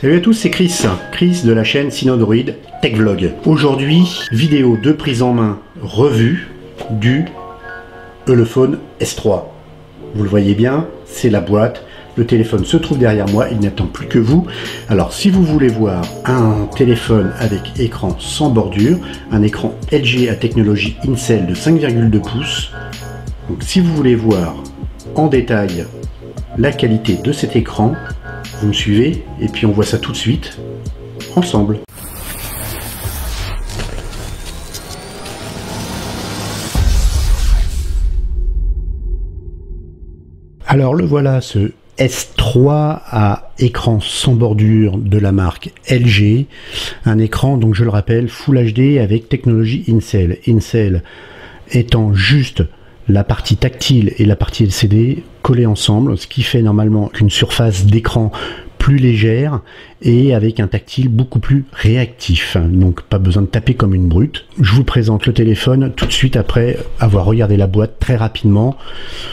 Salut à tous, c'est Chris, Chris de la chaîne Synodroid Tech Vlog. Aujourd'hui, vidéo de prise en main revue du Elephone S3. Vous le voyez bien, c'est la boîte. Le téléphone se trouve derrière moi, il n'attend plus que vous. Alors si vous voulez voir un téléphone avec écran sans bordure, un écran LG à technologie Incel de 5,2 pouces, donc si vous voulez voir en détail la qualité de cet écran, vous me suivez et puis on voit ça tout de suite ensemble. Alors le voilà ce S3 à écran sans bordure de la marque LG, un écran donc je le rappelle Full HD avec technologie Incel. Incel étant juste la partie tactile et la partie LCD collées ensemble, ce qui fait normalement qu'une surface d'écran plus légère et avec un tactile beaucoup plus réactif. Donc pas besoin de taper comme une brute. Je vous présente le téléphone tout de suite après avoir regardé la boîte très rapidement.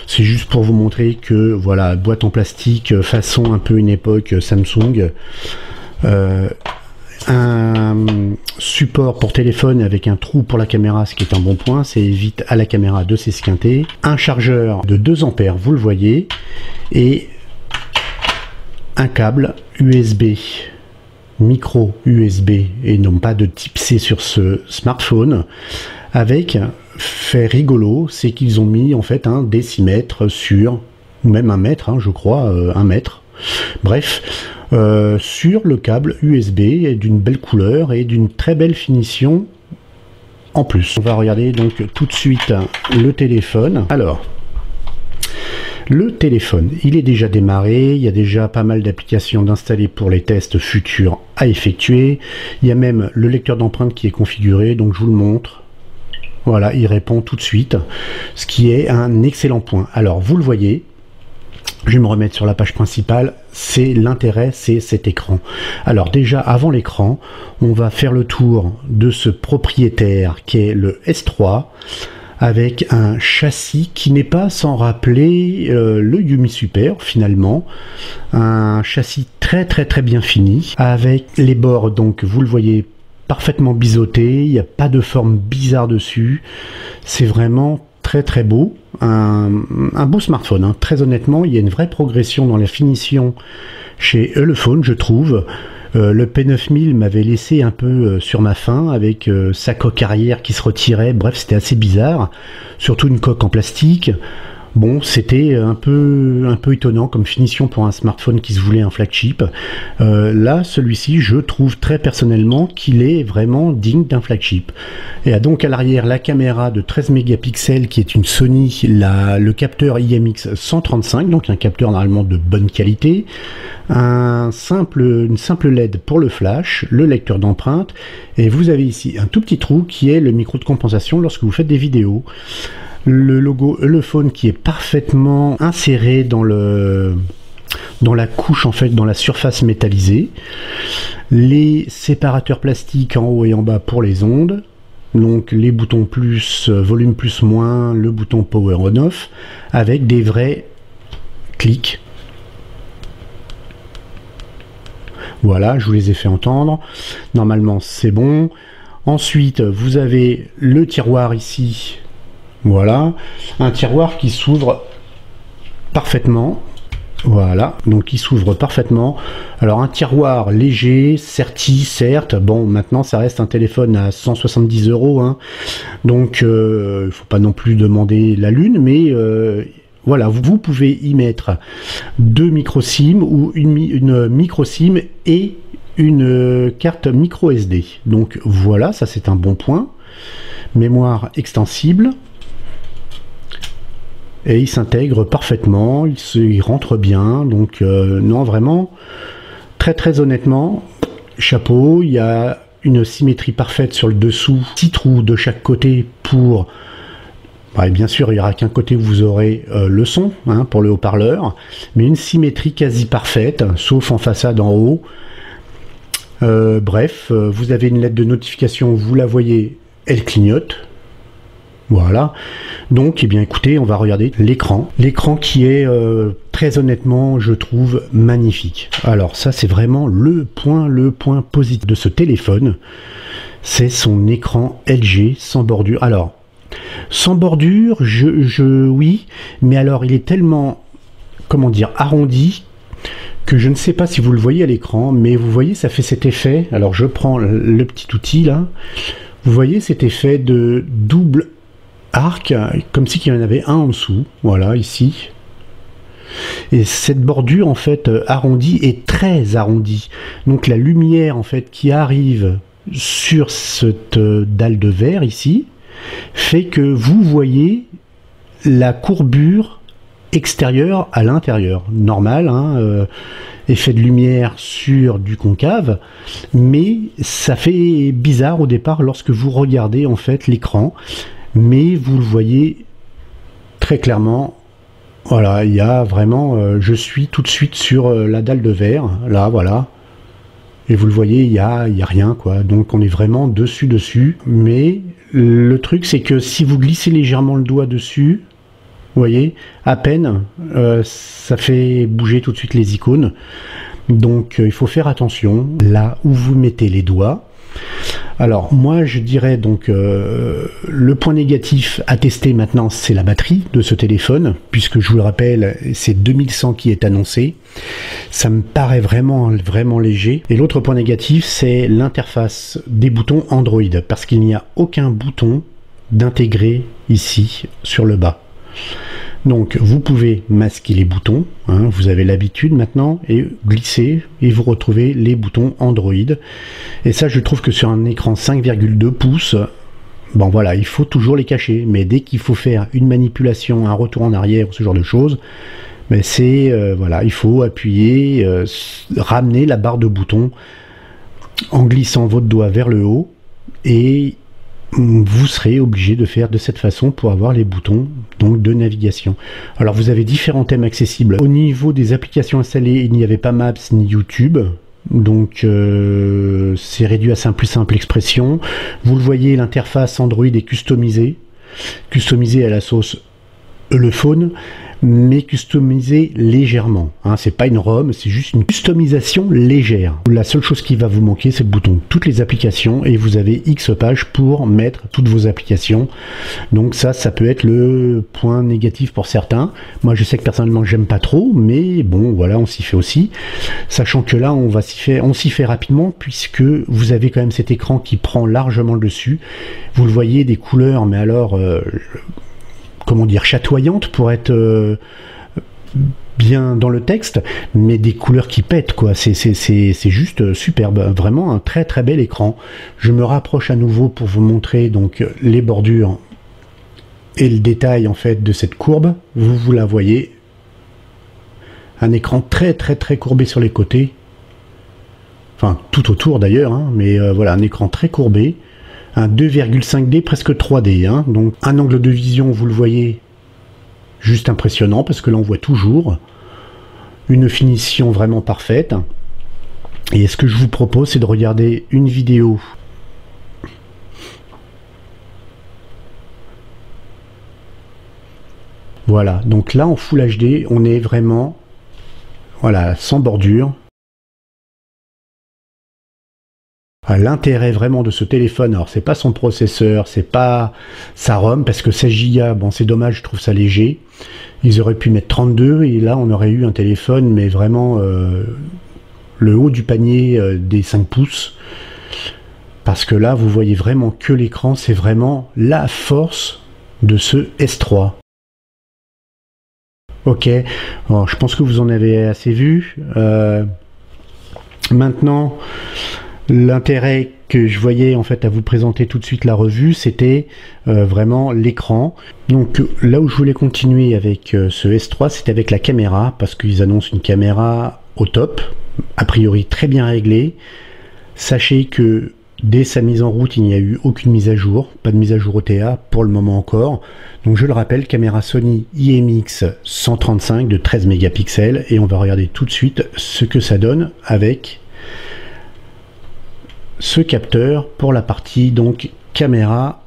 C'est juste pour vous montrer que voilà, boîte en plastique façon un peu une époque Samsung. Euh, un support pour téléphone avec un trou pour la caméra, ce qui est un bon point, c'est évite à la caméra de s'esquinter. Un chargeur de 2 ampères, vous le voyez, et un câble USB, micro USB, et non pas de type C sur ce smartphone, avec fait rigolo, c'est qu'ils ont mis en fait un décimètre sur, ou même un mètre, hein, je crois, euh, un mètre. Bref, euh, sur le câble USB d'une belle couleur et d'une très belle finition en plus. On va regarder donc tout de suite le téléphone. Alors, le téléphone, il est déjà démarré, il y a déjà pas mal d'applications d'installer pour les tests futurs à effectuer. Il y a même le lecteur d'empreintes qui est configuré, donc je vous le montre. Voilà, il répond tout de suite, ce qui est un excellent point. Alors, vous le voyez, je vais me remettre sur la page principale, c'est l'intérêt, c'est cet écran. Alors déjà, avant l'écran, on va faire le tour de ce propriétaire qui est le S3, avec un châssis qui n'est pas sans rappeler euh, le Yumi Super finalement, un châssis très très très bien fini, avec les bords donc vous le voyez parfaitement biseautés, il n'y a pas de forme bizarre dessus, c'est vraiment très très beau, un, beau smartphone. Hein. Très honnêtement, il y a une vraie progression dans la finition chez Elephone, je trouve. Euh, le P9000 m'avait laissé un peu euh, sur ma faim avec euh, sa coque arrière qui se retirait. Bref, c'était assez bizarre. Surtout une coque en plastique. Bon, c'était un peu, un peu étonnant comme finition pour un smartphone qui se voulait un flagship. Euh, là, celui-ci, je trouve très personnellement qu'il est vraiment digne d'un flagship. Et a donc à l'arrière la caméra de 13 mégapixels qui est une Sony, le capteur IMX 135, donc un capteur normalement de bonne qualité, un une simple LED pour le flash, le lecteur d'empreintes, et vous avez ici un tout petit trou qui est le micro de compensation lorsque vous faites des vidéos le logo Elephone qui est parfaitement inséré dans le dans la couche en fait dans la surface métallisée. Les séparateurs plastiques en haut et en bas pour les ondes. Donc les boutons plus volume plus moins le bouton power on off avec des vrais clics. Voilà je vous les ai fait entendre. Normalement c'est bon. Ensuite vous avez le tiroir ici voilà, un tiroir qui s'ouvre parfaitement. Voilà, donc il s'ouvre parfaitement. Alors un tiroir léger, certi, certes. Bon, maintenant ça reste un téléphone à 170 euros, hein. donc il euh, ne faut pas non plus demander la lune, mais euh, voilà, vous pouvez y mettre deux micro SIM ou une, une micro SIM et une carte micro SD. Donc voilà, ça c'est un bon point. Mémoire extensible et il s'intègre parfaitement, il, se, rentre bien, donc euh, non vraiment, très très honnêtement, chapeau, il y a une symétrie parfaite sur le dessous, six trous de chaque côté pour bah, bien sûr, il n'y aura qu'un côté où vous aurez euh, le son hein, pour le haut-parleur, mais une symétrie quasi parfaite, sauf en façade en haut. Euh, bref, vous avez une lettre de notification, vous la voyez, elle clignote, voilà. Donc, eh bien, écoutez, on va regarder l'écran. L'écran qui est euh, très honnêtement, je trouve magnifique. Alors ça, c'est vraiment le point, le point positif de ce téléphone. C'est son écran LG sans bordure. Alors, sans bordure, je, je, oui, mais alors il est tellement, comment dire, arrondi que je ne sais pas si vous le voyez à l'écran, mais vous voyez, ça fait cet effet. Alors je prends le petit outil là. Vous voyez cet effet de double arc, comme si il y en avait un en dessous. Voilà, ici. Et cette bordure en fait arrondie est très arrondie. Donc la lumière en fait qui arrive sur cette dalle de verre ici fait que vous voyez la courbure extérieure à l'intérieur. Normal, hein, euh, effet de lumière sur du concave, mais ça fait bizarre au départ lorsque vous regardez en fait l'écran, mais vous le voyez très clairement. Voilà, il y a vraiment, euh, je suis tout de suite sur euh, la dalle de verre, là, voilà. Et vous le voyez, il y a, rien, quoi. Donc on est vraiment dessus, dessus. Mais le truc, c'est que si vous glissez légèrement le doigt dessus, vous voyez, à peine, euh, ça fait bouger tout de suite les icônes. Donc il faut faire attention là où vous mettez les doigts. Alors moi je dirais donc euh, le point négatif à tester maintenant c'est la batterie de ce téléphone puisque je vous le rappelle c'est 2100 qui est annoncé. Ça me paraît vraiment vraiment léger. Et l'autre point négatif c'est l'interface des boutons Android parce qu'il n'y a aucun bouton d'intégrer ici sur le bas. Donc vous pouvez masquer les boutons, hein, vous avez l'habitude maintenant, et glisser, et vous retrouvez les boutons Android. Et ça je trouve que sur un écran 5,2 pouces, bon voilà, il faut toujours les cacher, mais dès qu'il faut faire une manipulation, un retour en arrière, ce genre de choses, mais c'est euh, voilà, il faut appuyer, euh, ramener la barre de boutons en glissant votre doigt vers le haut, et vous serez obligé de faire de cette façon pour avoir les boutons donc de navigation. Alors vous avez différents thèmes accessibles. Au niveau des applications installées, il n'y avait pas Maps ni YouTube. Donc euh, c'est réduit à simple plus simple expression. Vous le voyez, l'interface Android est customisée, customisée à la sauce le phone mais customisé légèrement. Hein, c'est pas une ROM, c'est juste une customisation légère. La seule chose qui va vous manquer, c'est le bouton toutes les applications et vous avez X pages pour mettre toutes vos applications. Donc ça, ça peut être le point négatif pour certains. Moi, je sais que personnellement, j'aime pas trop, mais bon, voilà, on s'y fait aussi. Sachant que là, on va s'y faire, on s'y fait rapidement puisque vous avez quand même cet écran qui prend largement le dessus. Vous le voyez, des couleurs, mais alors. Euh, comment dire, chatoyante pour être euh, bien dans le texte, mais des couleurs qui pètent, quoi. C'est juste superbe. Vraiment un très très bel écran. Je me rapproche à nouveau pour vous montrer donc les bordures et le détail en fait de cette courbe. Vous, vous la voyez. Un écran très très très courbé sur les côtés. Enfin, tout autour d'ailleurs, hein, mais euh, voilà, un écran très courbé un 2,5D presque 3D. Hein. Donc un angle de vision, vous le voyez, juste impressionnant parce que l'on voit toujours une finition vraiment parfaite. Et ce que je vous propose, c'est de regarder une vidéo Voilà, donc là en Full HD, on est vraiment voilà, sans bordure. L'intérêt vraiment de ce téléphone, alors c'est pas son processeur, c'est pas sa ROM, parce que 16 Go, bon c'est dommage, je trouve ça léger. Ils auraient pu mettre 32 et là on aurait eu un téléphone, mais vraiment euh, le haut du panier euh, des 5 pouces. Parce que là vous voyez vraiment que l'écran, c'est vraiment la force de ce S3. Ok, alors, je pense que vous en avez assez vu. Euh, maintenant, L'intérêt que je voyais en fait à vous présenter tout de suite la revue, c'était euh, vraiment l'écran. Donc là où je voulais continuer avec euh, ce S3, c'était avec la caméra, parce qu'ils annoncent une caméra au top, a priori très bien réglée. Sachez que dès sa mise en route, il n'y a eu aucune mise à jour, pas de mise à jour OTA pour le moment encore. Donc je le rappelle, caméra Sony IMX 135 de 13 mégapixels, et on va regarder tout de suite ce que ça donne avec ce capteur pour la partie donc caméra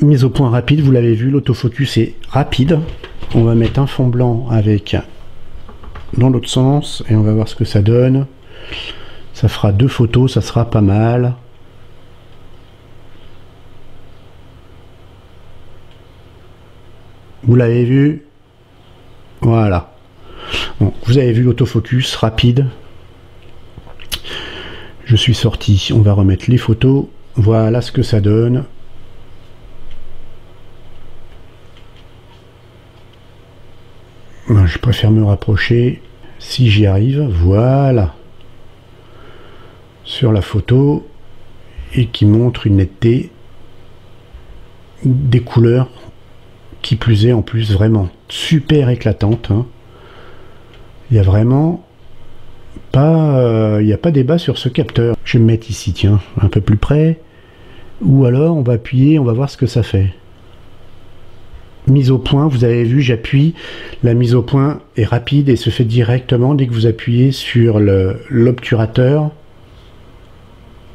mise au point rapide, vous l'avez vu, l'autofocus est rapide. On va mettre un fond blanc avec dans l'autre sens et on va voir ce que ça donne. Ça fera deux photos, ça sera pas mal. Vous l'avez vu? Voilà. Vous avez vu l'autofocus rapide? Je suis sorti. On va remettre les photos. Voilà ce que ça donne. Je préfère me rapprocher si j'y arrive. Voilà. Sur la photo et qui montre une netteté des couleurs qui plus est en plus vraiment super éclatante. Hein. Il y a vraiment pas, euh, n'y a pas débat sur ce capteur. Je vais me mettre ici, tiens, un peu plus près. Ou alors on va appuyer, on va voir ce que ça fait. Mise au point, vous avez vu, j'appuie. La mise au point est rapide et se fait directement dès que vous appuyez sur l'obturateur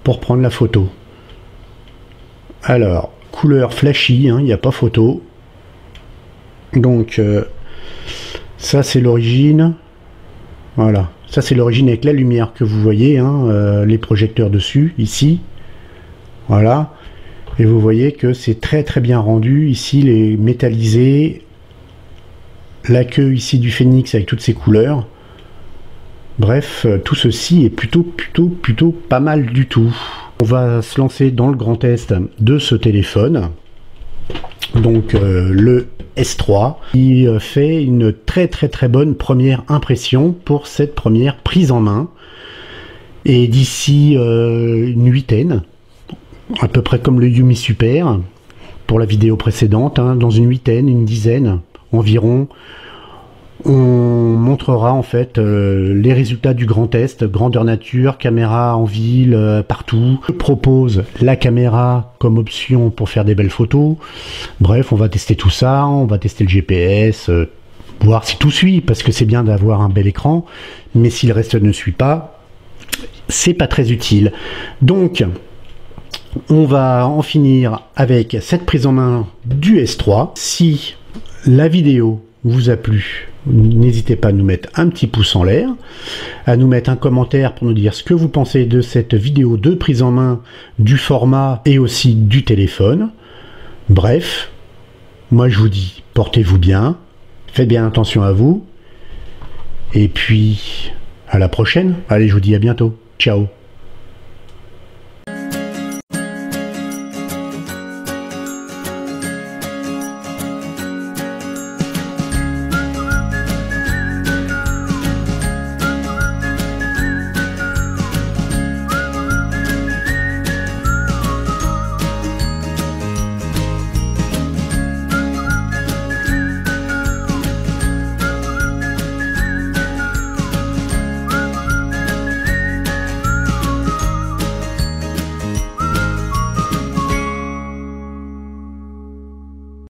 pour prendre la photo. Alors, couleur flashy, hein, il n'y a pas photo. Donc, euh, ça c'est l'origine. Voilà, ça c'est l'origine avec la lumière que vous voyez, hein, euh, les projecteurs dessus, ici. Voilà. Et vous voyez que c'est très très bien rendu. Ici, les métallisés, la queue ici du phénix avec toutes ses couleurs. Bref, euh, tout ceci est plutôt plutôt plutôt pas mal du tout. On va se lancer dans le grand test de ce téléphone. Donc le S3 qui euh, fait une très très très bonne première impression pour cette première prise en main. Et d'ici euh, une huitaine, à peu près comme le Yumi Super pour la vidéo précédente, hein, dans une huitaine, une dizaine environ, on montrera en fait euh, les résultats du grand test, grandeur nature, caméra en ville, euh, partout. Je propose la caméra comme option pour faire des belles photos. Bref, on va tester tout ça, on va tester le GPS, euh, voir si tout suit, parce que c'est bien d'avoir un bel écran, mais si le reste ne suit pas, c'est pas très utile. Donc, on va en finir avec cette prise en main du S3. Si la vidéo vous a plu, n'hésitez pas à nous mettre un petit pouce en l'air, à nous mettre un commentaire pour nous dire ce que vous pensez de cette vidéo de prise en main du format et aussi du téléphone. Bref, moi je vous dis, portez-vous bien, faites bien attention à vous, et puis à la prochaine. Allez, je vous dis à bientôt. Ciao